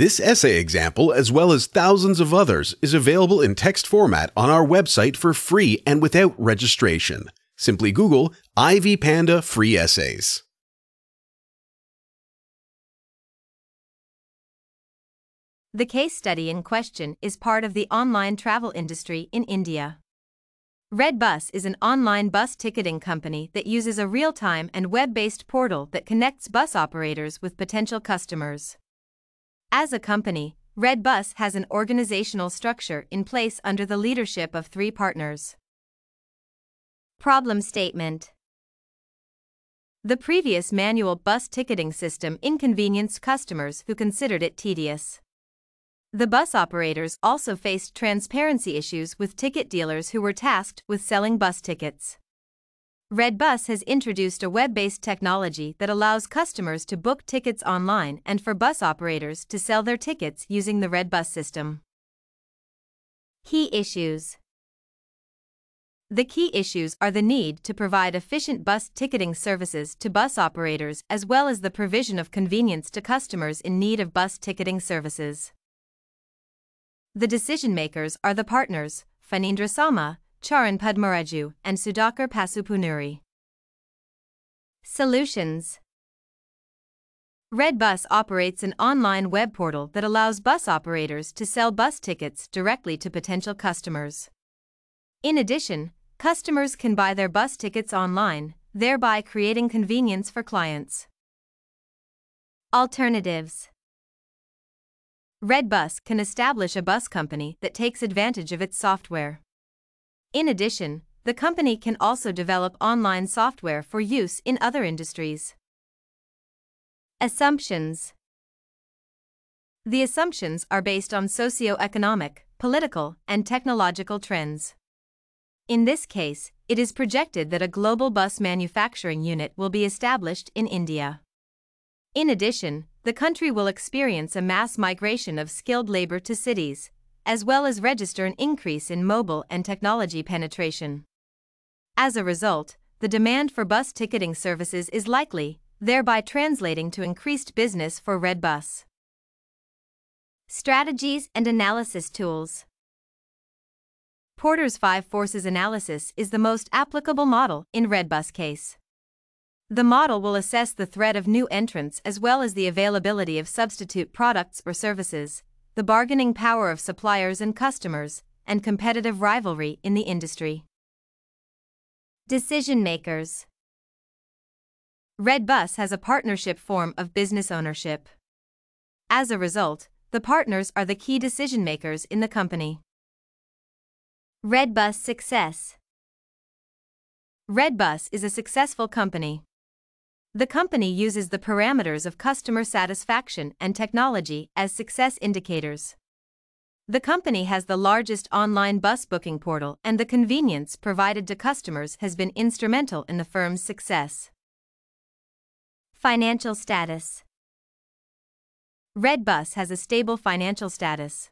This essay example, as well as thousands of others, is available in text format on our website for free and without registration. Simply Google Ivy Panda Free Essays. The case study in question is part of the online travel industry in India. Redbus is an online bus ticketing company that uses a real time and web based portal that connects bus operators with potential customers. As a company, Redbus has an organizational structure in place under the leadership of three partners. Problem statement The previous manual bus ticketing system inconvenienced customers who considered it tedious. The bus operators also faced transparency issues with ticket dealers who were tasked with selling bus tickets. Redbus has introduced a web based technology that allows customers to book tickets online and for bus operators to sell their tickets using the Redbus system. Key issues The key issues are the need to provide efficient bus ticketing services to bus operators as well as the provision of convenience to customers in need of bus ticketing services. The decision makers are the partners, Phanindra Sama, Charan Padmaraju, and Sudhakar Pasupunuri. Solutions Redbus operates an online web portal that allows bus operators to sell bus tickets directly to potential customers. In addition, customers can buy their bus tickets online, thereby creating convenience for clients. Alternatives Redbus can establish a bus company that takes advantage of its software. In addition, the company can also develop online software for use in other industries. Assumptions The assumptions are based on socio-economic, political, and technological trends. In this case, it is projected that a global bus manufacturing unit will be established in India. In addition, the country will experience a mass migration of skilled labor to cities, as well as register an increase in mobile and technology penetration. As a result, the demand for bus ticketing services is likely, thereby translating to increased business for Redbus. Strategies and Analysis Tools Porter's Five Forces Analysis is the most applicable model in Redbus case. The model will assess the threat of new entrants as well as the availability of substitute products or services, the bargaining power of suppliers and customers, and competitive rivalry in the industry. Decision makers Redbus has a partnership form of business ownership. As a result, the partners are the key decision makers in the company. Redbus success Redbus is a successful company. The company uses the parameters of customer satisfaction and technology as success indicators. The company has the largest online bus booking portal, and the convenience provided to customers has been instrumental in the firm's success. Financial status Redbus has a stable financial status.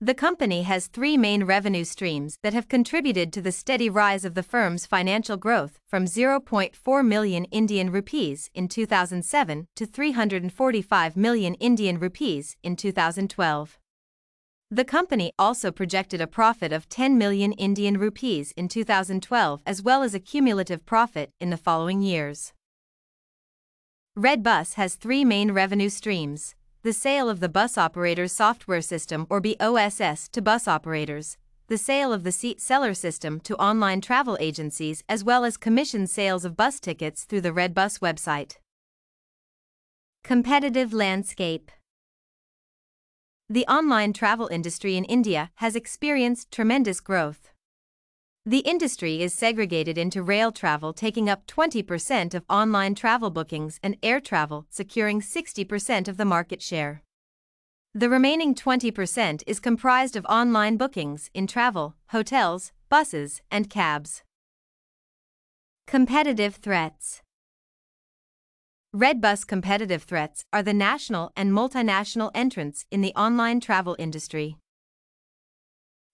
The company has three main revenue streams that have contributed to the steady rise of the firm's financial growth from 0.4 million Indian rupees in 2007 to 345 million Indian rupees in 2012. The company also projected a profit of 10 million Indian rupees in 2012 as well as a cumulative profit in the following years. Redbus has three main revenue streams the sale of the bus operator's software system or BOSS to bus operators, the sale of the seat seller system to online travel agencies, as well as commission sales of bus tickets through the Redbus website. Competitive landscape The online travel industry in India has experienced tremendous growth. The industry is segregated into rail travel taking up 20% of online travel bookings and air travel securing 60% of the market share. The remaining 20% is comprised of online bookings in travel, hotels, buses, and cabs. Competitive threats Redbus competitive threats are the national and multinational entrants in the online travel industry.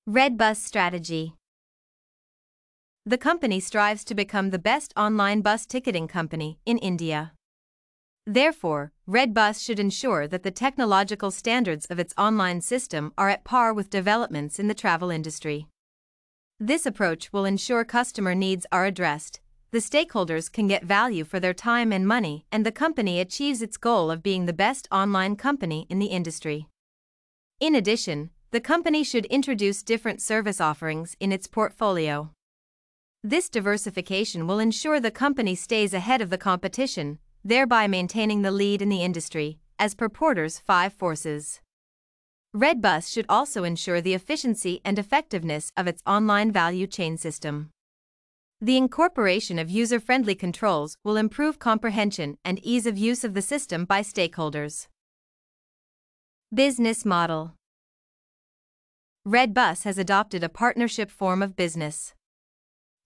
Redbus strategy the company strives to become the best online bus ticketing company in India. Therefore, Redbus should ensure that the technological standards of its online system are at par with developments in the travel industry. This approach will ensure customer needs are addressed, the stakeholders can get value for their time and money, and the company achieves its goal of being the best online company in the industry. In addition, the company should introduce different service offerings in its portfolio. This diversification will ensure the company stays ahead of the competition, thereby maintaining the lead in the industry, as per Porter's five forces. Redbus should also ensure the efficiency and effectiveness of its online value chain system. The incorporation of user-friendly controls will improve comprehension and ease of use of the system by stakeholders. Business Model Redbus has adopted a partnership form of business.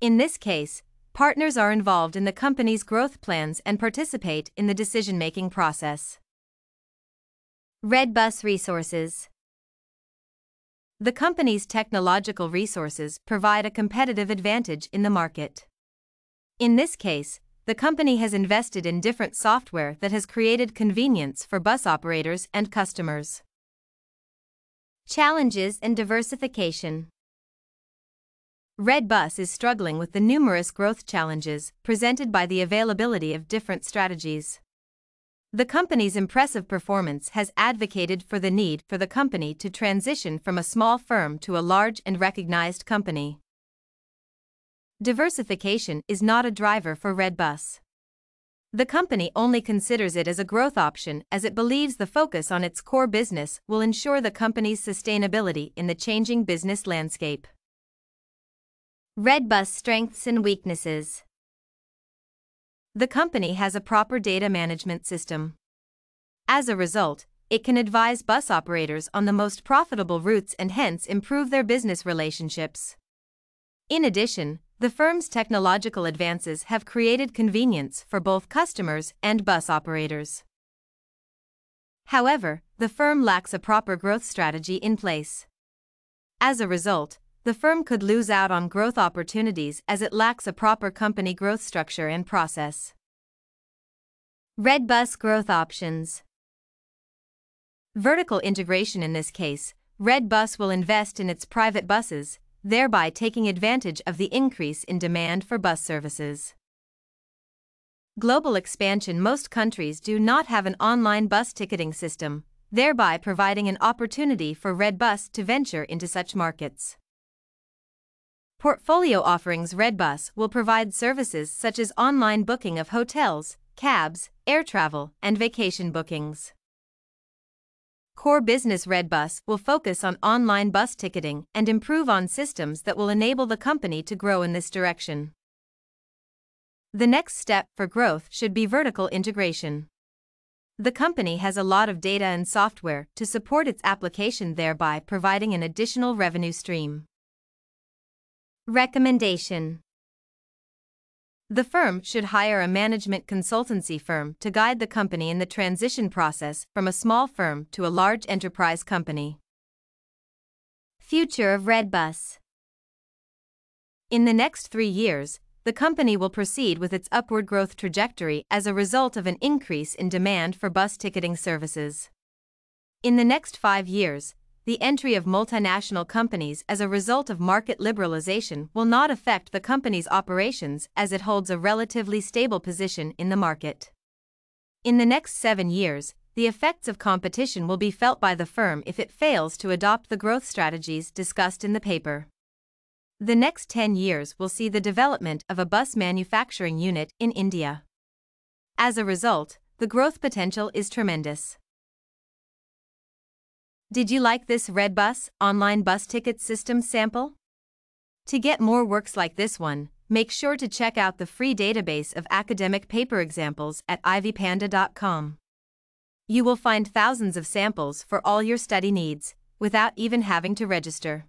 In this case, partners are involved in the company's growth plans and participate in the decision-making process. Redbus Resources the company's technological resources provide a competitive advantage in the market. In this case, the company has invested in different software that has created convenience for bus operators and customers. Challenges and diversification. Redbus is struggling with the numerous growth challenges presented by the availability of different strategies. The company's impressive performance has advocated for the need for the company to transition from a small firm to a large and recognized company. Diversification is not a driver for Redbus. The company only considers it as a growth option as it believes the focus on its core business will ensure the company's sustainability in the changing business landscape. Redbus strengths and weaknesses. The company has a proper data management system. As a result, it can advise bus operators on the most profitable routes and hence improve their business relationships. In addition, the firm's technological advances have created convenience for both customers and bus operators. However, the firm lacks a proper growth strategy in place. As a result, the firm could lose out on growth opportunities as it lacks a proper company growth structure and process. Redbus Growth Options Vertical integration in this case, Redbus will invest in its private buses, thereby taking advantage of the increase in demand for bus services. Global expansion Most countries do not have an online bus ticketing system, thereby providing an opportunity for Redbus to venture into such markets. Portfolio offerings Redbus will provide services such as online booking of hotels, cabs, air travel, and vacation bookings. Core Business Redbus will focus on online bus ticketing and improve on systems that will enable the company to grow in this direction. The next step for growth should be vertical integration. The company has a lot of data and software to support its application, thereby providing an additional revenue stream. Recommendation The firm should hire a management consultancy firm to guide the company in the transition process from a small firm to a large enterprise company. Future of Redbus In the next three years, the company will proceed with its upward growth trajectory as a result of an increase in demand for bus ticketing services. In the next five years, the entry of multinational companies as a result of market liberalization will not affect the company's operations as it holds a relatively stable position in the market. In the next seven years, the effects of competition will be felt by the firm if it fails to adopt the growth strategies discussed in the paper. The next 10 years will see the development of a bus manufacturing unit in India. As a result, the growth potential is tremendous. Did you like this Redbus online bus ticket system sample? To get more works like this one, make sure to check out the free database of academic paper examples at ivypanda.com. You will find thousands of samples for all your study needs, without even having to register.